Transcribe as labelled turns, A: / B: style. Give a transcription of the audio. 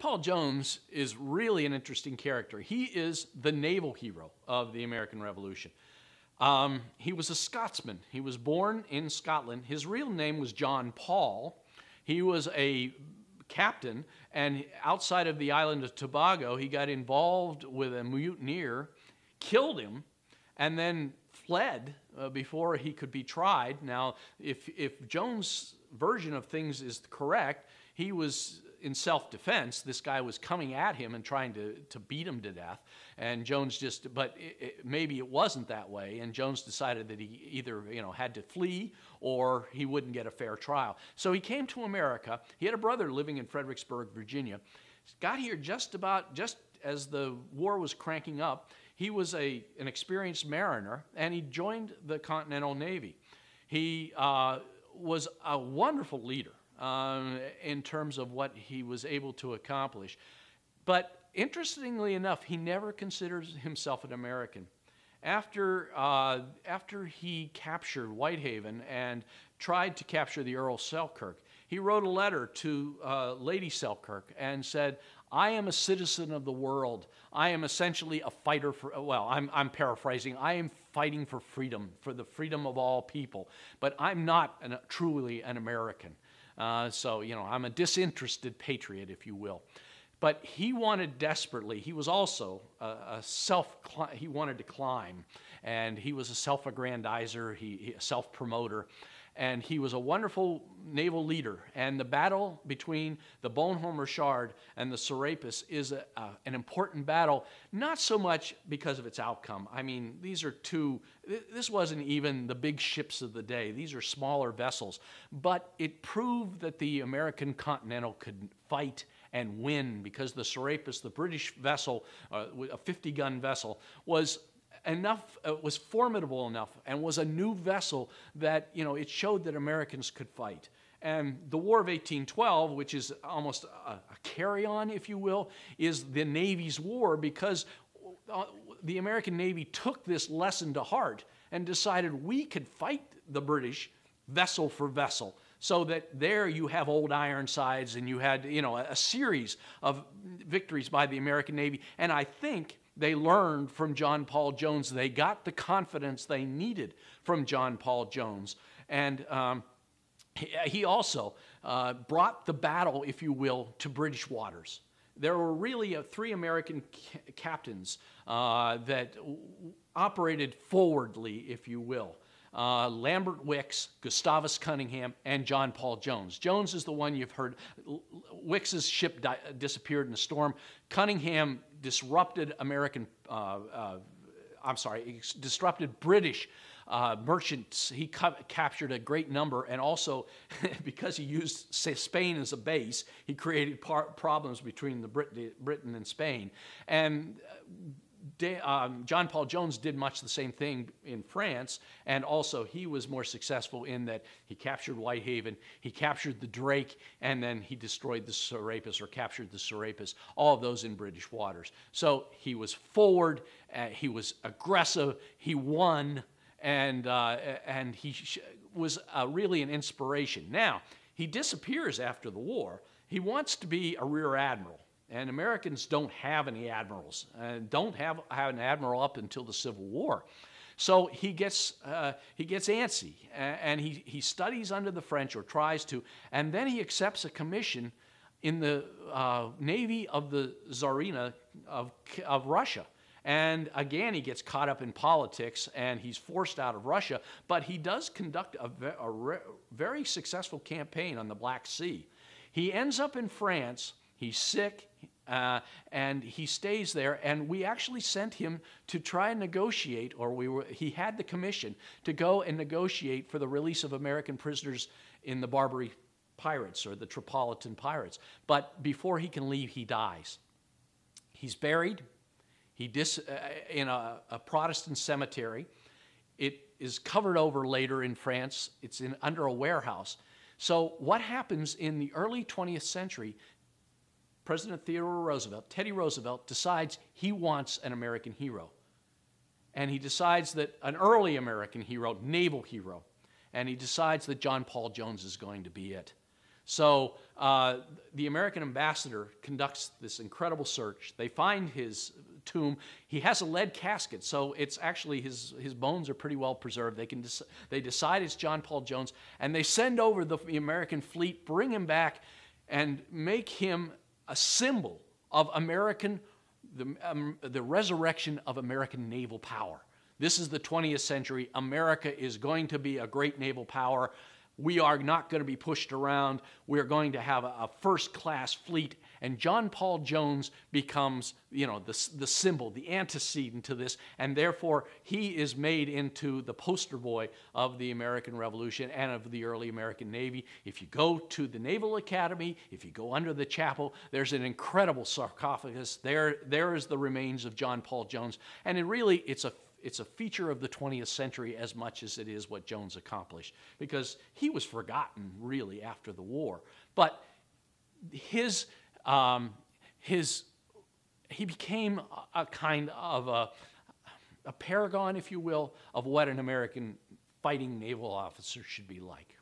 A: Paul Jones is really an interesting character. He is the naval hero of the American Revolution. Um, he was a Scotsman. He was born in Scotland. His real name was John Paul. He was a captain, and outside of the island of Tobago, he got involved with a mutineer, killed him, and then fled uh, before he could be tried. Now, if, if Jones' version of things is correct, he was in self-defense, this guy was coming at him and trying to, to beat him to death. And Jones just, but it, it, maybe it wasn't that way. And Jones decided that he either, you know, had to flee or he wouldn't get a fair trial. So he came to America. He had a brother living in Fredericksburg, Virginia. Got here just about, just as the war was cranking up. He was a, an experienced mariner and he joined the Continental Navy. He uh, was a wonderful leader um, in terms of what he was able to accomplish. But interestingly enough, he never considers himself an American. After, uh, after he captured Whitehaven and tried to capture the Earl Selkirk, he wrote a letter to uh, Lady Selkirk and said, I am a citizen of the world. I am essentially a fighter for, well, I'm, I'm paraphrasing. I am fighting for freedom, for the freedom of all people. But I'm not an, truly an American. Uh, so, you know, I'm a disinterested patriot, if you will. But he wanted desperately, he was also a, a self, he wanted to climb, and he was a self aggrandizer, he, he, a self promoter and he was a wonderful naval leader. And the battle between the Bonhomme Richard and the Serapis is a, an important battle, not so much because of its outcome. I mean, these are two, this wasn't even the big ships of the day, these are smaller vessels. But it proved that the American Continental could fight and win because the Serapis, the British vessel, uh, a 50 gun vessel, was enough uh, was formidable enough and was a new vessel that you know it showed that Americans could fight. And the War of 1812, which is almost a, a carry-on, if you will, is the Navy's war because uh, the American Navy took this lesson to heart and decided we could fight the British vessel for vessel so that there you have old Ironsides and you had you know a series of victories by the American Navy and I think they learned from John Paul Jones. They got the confidence they needed from John Paul Jones. And um, he also uh, brought the battle, if you will, to British waters. There were really uh, three American ca captains uh, that operated forwardly, if you will uh, Lambert Wickes, Gustavus Cunningham, and John Paul Jones. Jones is the one you've heard. Wickes's ship disappeared in a storm. Cunningham disrupted American, uh, uh, I'm sorry, disrupted British uh, merchants. He captured a great number, and also because he used Spain as a base, he created problems between the Brit Britain and Spain. And uh, um, John Paul Jones did much the same thing in France, and also he was more successful in that he captured Whitehaven, he captured the Drake, and then he destroyed the Serapis or captured the Serapis, all of those in British waters. So he was forward, uh, he was aggressive, he won, and, uh, and he was uh, really an inspiration. Now, he disappears after the war. He wants to be a rear admiral. And Americans don't have any admirals, and don't have, have an admiral up until the Civil War. So he gets, uh, he gets antsy and he, he studies under the French or tries to, and then he accepts a commission in the uh, Navy of the Tsarina of, of Russia. And again, he gets caught up in politics and he's forced out of Russia, but he does conduct a, a very successful campaign on the Black Sea. He ends up in France He's sick, uh, and he stays there. And we actually sent him to try and negotiate, or we were, he had the commission to go and negotiate for the release of American prisoners in the Barbary pirates or the Tripolitan pirates. But before he can leave, he dies. He's buried he dis, uh, in a, a Protestant cemetery. It is covered over later in France. It's in, under a warehouse. So, what happens in the early 20th century President Theodore Roosevelt, Teddy Roosevelt, decides he wants an American hero. And he decides that an early American hero, naval hero, and he decides that John Paul Jones is going to be it. So uh, the American ambassador conducts this incredible search. They find his tomb. He has a lead casket, so it's actually his, his bones are pretty well preserved. They, can they decide it's John Paul Jones, and they send over the, the American fleet, bring him back, and make him a symbol of American, the, um, the resurrection of American naval power. This is the 20th century. America is going to be a great naval power. We are not going to be pushed around. We're going to have a, a first class fleet. And John Paul Jones becomes, you know, the, the symbol, the antecedent to this. And therefore, he is made into the poster boy of the American Revolution and of the early American Navy. If you go to the Naval Academy, if you go under the chapel, there's an incredible sarcophagus. There, there is the remains of John Paul Jones. And it really, it's a it's a feature of the 20th century as much as it is what Jones accomplished because he was forgotten really after the war. But his, um, his, he became a kind of a, a paragon, if you will, of what an American fighting naval officer should be like.